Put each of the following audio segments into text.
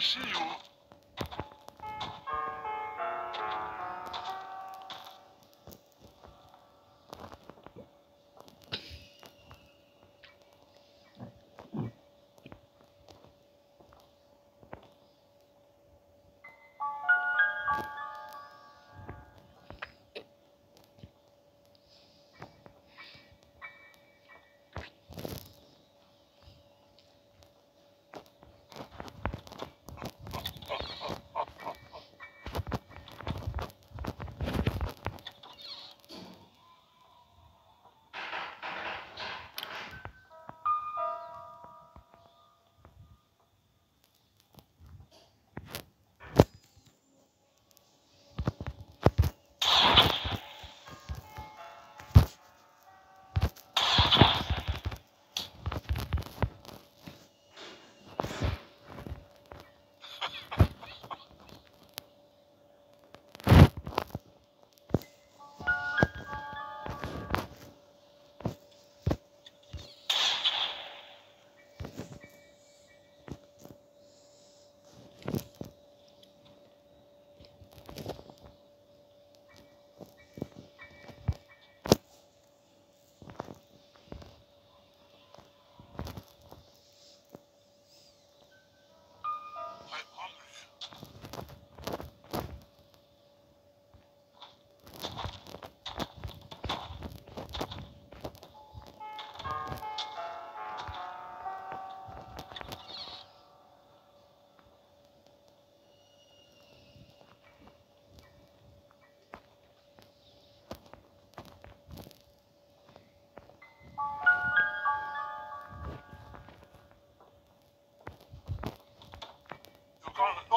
see you.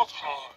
with.